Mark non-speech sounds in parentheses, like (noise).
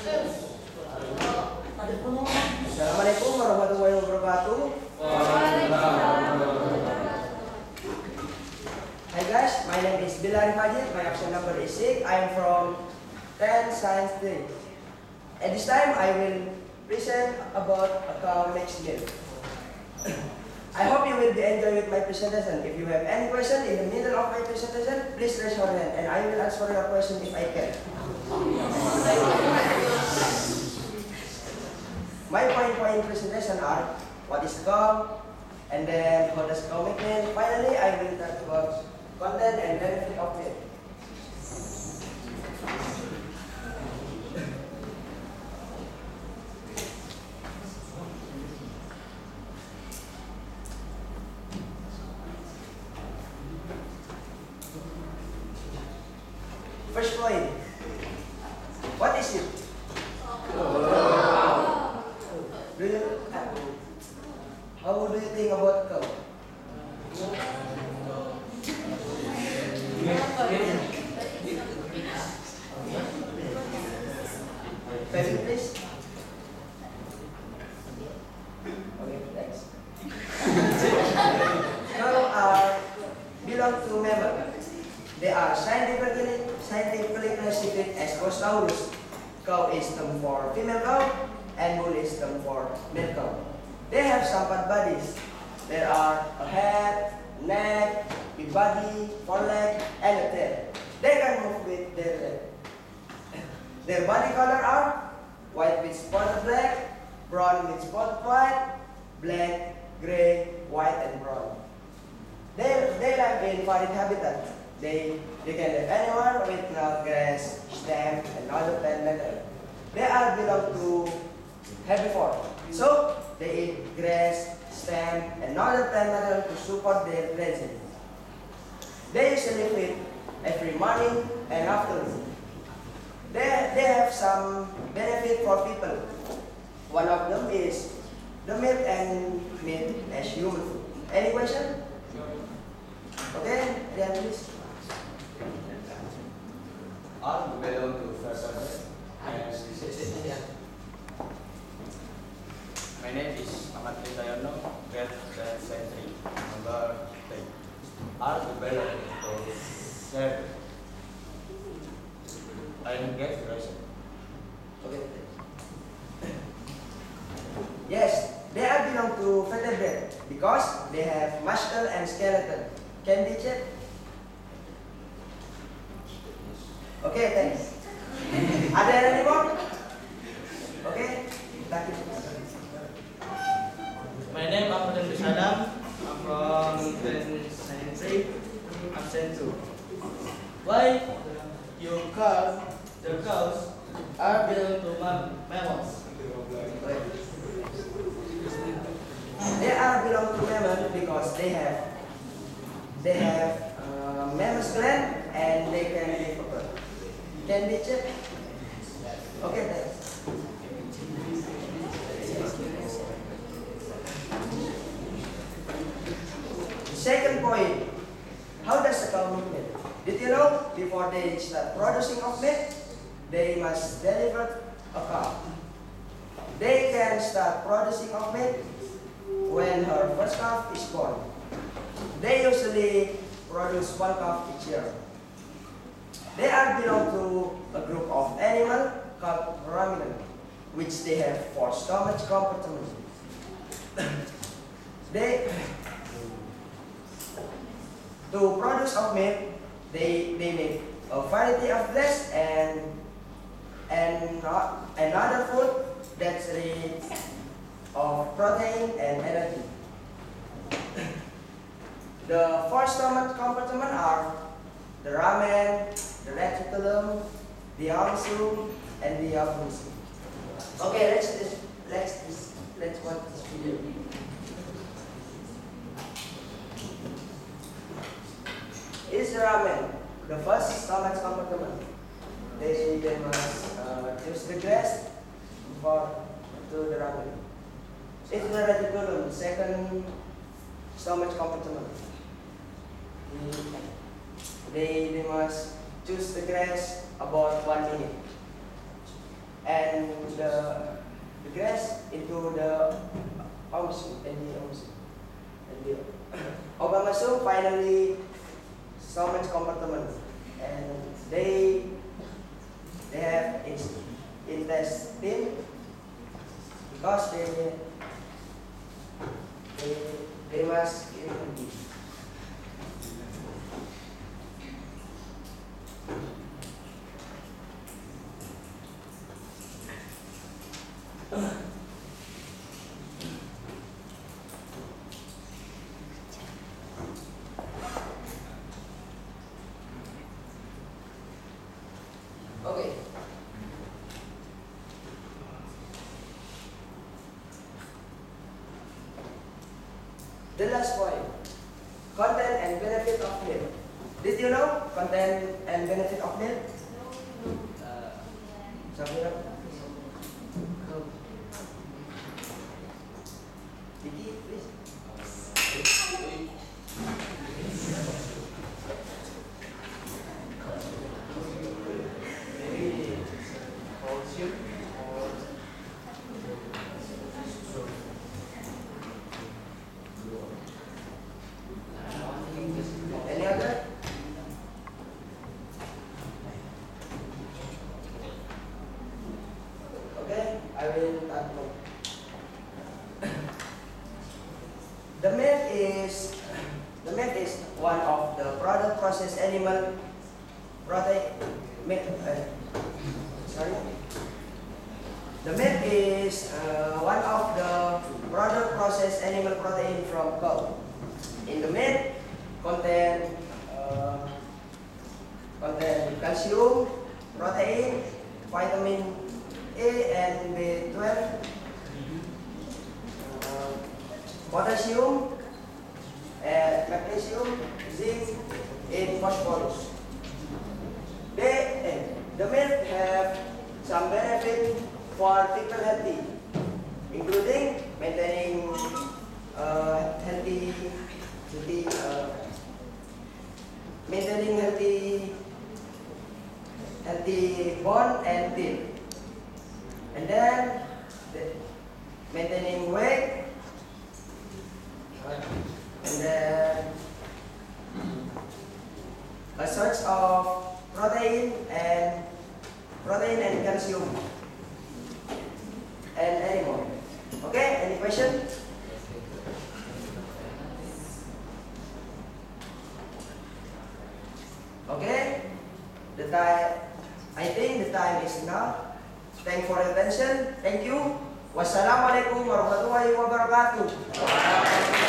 Assalamualaikum warahmatullahi wabarakatuh. Hi guys, my name is Bilal Majid. My absent number is 6. I am from 10 Science 3. At this time, I will present about account next year. I hope you will be enjoy with my presentation. If you have any question in the middle of my presentation, please raise your hand and I will answer your question if I can. Point presentation are what is COM, and then how does COM make. Finally, I will talk about content and benefit of it. First point. What is it? Do you, how do you think about cow? Family, please. Okay, thanks. Cow are belong to mammal. They are scientifically scientifically classified as Cow is term for female cow and bull is term for male cow. They have sampat bodies. There are a head, neck, big body, four leg, and a tail. They can move with their leg. (laughs) Their body color are white with spotted black, brown with spotted white, black, gray, white, and brown. They, they live in varied habitat. They, they can live anywhere with grass, stem, and other plant matter. They are belong to herbivore. So they eat grass, stem, and other plant matter to support their grazing. They usually feed every morning and afternoon. They, they have some benefit for people. One of them is the meat and meat as human food. Any question? Okay, then please. All belong to vertebrate and My name is Ahmad Rizayono, grade 10 century, number 3. All belong to third. I am get question. Okay. Yes, they are belong to vertebrate because they have muscle and skeleton. Can be checked? Okay, thanks. (laughs) Are there any more? Okay, thank you. Salam. I'm from 1093. I'm. Why your call the cows are belong to mam- mammals? They are belong to mammal because they have they have uh, mammal's gland and they can live abroad. Can be checked? Okay, thanks. Second point, how does make milk? Did you know before they start producing of milk, they must deliver a cow. They can start producing of milk when her first calf is born. They usually produce one calf each year. They are belong to a group of animal called ruminant, which they have four stomach compartments. (coughs) they to produce of milk, they, they make a variety of flesh and and not, another food that's rich of protein and energy. (coughs) the four stomach compartment are the rumen, the reticulum, the omasum, and the abomasum. Okay, let's dis- let's let's watch this video. Is the rumen the first stomach compartment? They they must uh, choose the grass for to the rumen. It's the reticulum, second stomach compartment. They, they must choose the grass about one minute. and the, the grass into the house and the house. And the Obama so finally so much compartment and they they have intestine because they they they must eat. Okay. The last point, content and benefit of milk. Did you know content and benefit of milk? Uh, Sabi lang. Vicky, please. maybe calcium or Any other? Okay, I will start now. The milk is the milk is one of the product processed animal protein. Uh, sorry. The milk is uh, one of the product processed animal protein from cow. In the milk contain uh, contain calcium, protein, vitamin A and B12, uh, potassium, magnesium, zinc, and phosphorus. They, eh, the milk have some benefit for people healthy, including maintaining uh, healthy, healthy, uh, maintaining healthy, healthy bone and teeth, and then the, maintaining weight, and then a of protein and protein and calcium and animal. Okay, any question? Okay, the time, I think the time is now. Thank for your attention. Thank you. Wassalamualaikum warahmatullahi wabarakatuh.